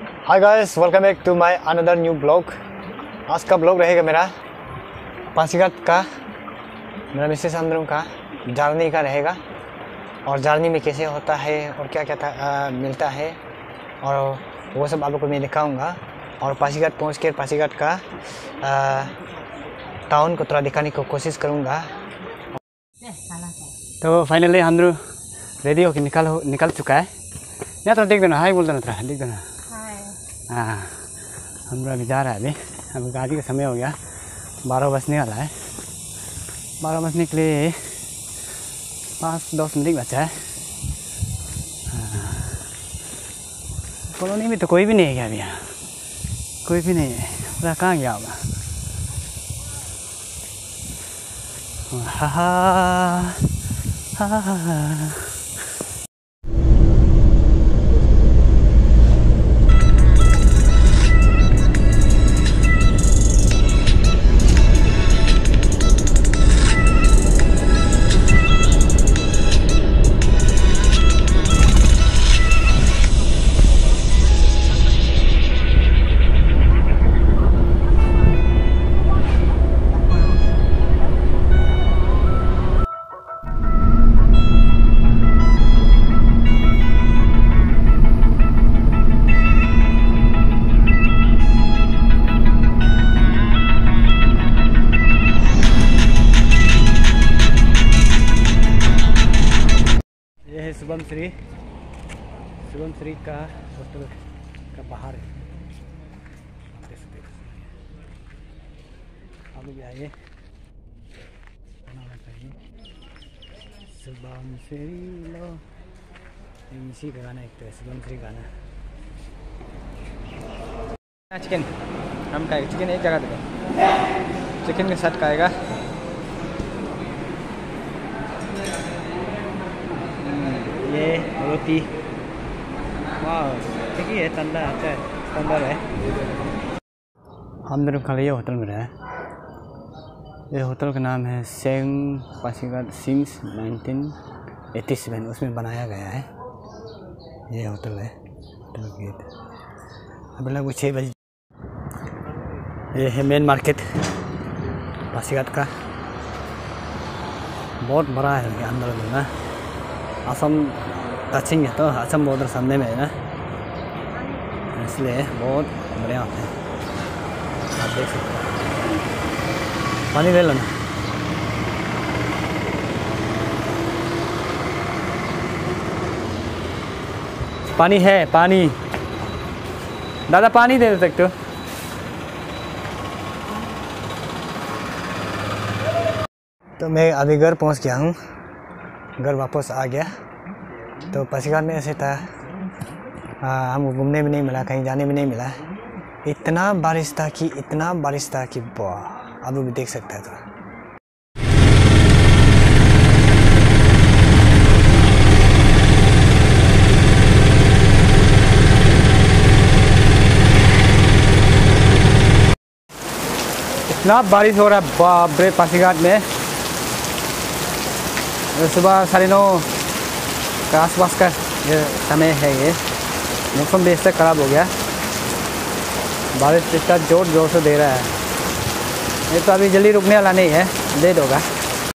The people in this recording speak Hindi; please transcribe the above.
Hi guys welcome back to my another new blog आज का ब्लॉग रहेगा मेरा पासीघाट का मेरा मिसेस अंदरों का जर्नी का रहेगा। और जर्नी में कैसे होता है और क्या क्या था, आ, मिलता है और वो सब आप लोग को मैं दिखाऊँगा। और पासीघाट पहुँच कर पासीघाट का टाउन को थोड़ा दिखाने की कोशिश करूँगा। तो फाइनली हम रेडी होकर निकल हो निकल चुका है। यहाँ तो देख देना हाई बोल देना थोड़ा देख देना। हाँ हम लोग अभी जा रहा है अभी। अभी गाड़ी का समय हो गया। बारह बजने वाला है। बारह बजने के लिए पाँच दस मिनट बचा है। हाँ। कॉलोनी में तो कोई भी नहीं है अभी यहाँ। कोई भी नहीं है। पूरा कहाँ गया होगा? हा हा हा हा। शुभम श्री शुभम श्री का होटल का बाहर है। आइए। शुभम श्री लो। इसी का गाना एक तो शुभम श्री गाना। चिकन। हम खाएगा। चिकन एक जगह देगा चिकन के साथ खाएगा। ये रोटी। वाह ठीक है अच्छा ठंडा है हम कल ये होटल में रहे। ये होटल का नाम है सेंग पासीघाट सिंस 1987 उसमें बनाया गया है। ये होटल है, होटल गेट। अभी लगभग छः बजे। ये है मेन मार्केट, पासीघाट का। बहुत बड़ा है अंदर में ना। असम टचिंग है तो असम बॉर्डर सामने में है। ना इसलिए बहुत बढ़िया है। आप देख सकते हैं। पानी ले लो ना पानी है, पानी। दादा, पानी दे सकते हो तो मैं अभी घर पहुँच गया हूँ। घर वापस आ गया। तो पासीघाट में ऐसे था। हाँ, हमको घूमने भी नहीं मिला कहीं जाने भी नहीं मिला। इतना बारिश था कि इतना बारिश था कि वाह अब भी देख सकता है तो। इतना बारिश हो रहा है बाप रे पासीघाट में। सुबह साढ़े नौ के आसपास का ये समय है ये। मौसम भी इससे ख़राब हो गया। बारिश इतना ज़ोर ज़ोर से दे रहा है। ये तो अभी जल्दी रुकने वाला नहीं है, लेट होगा।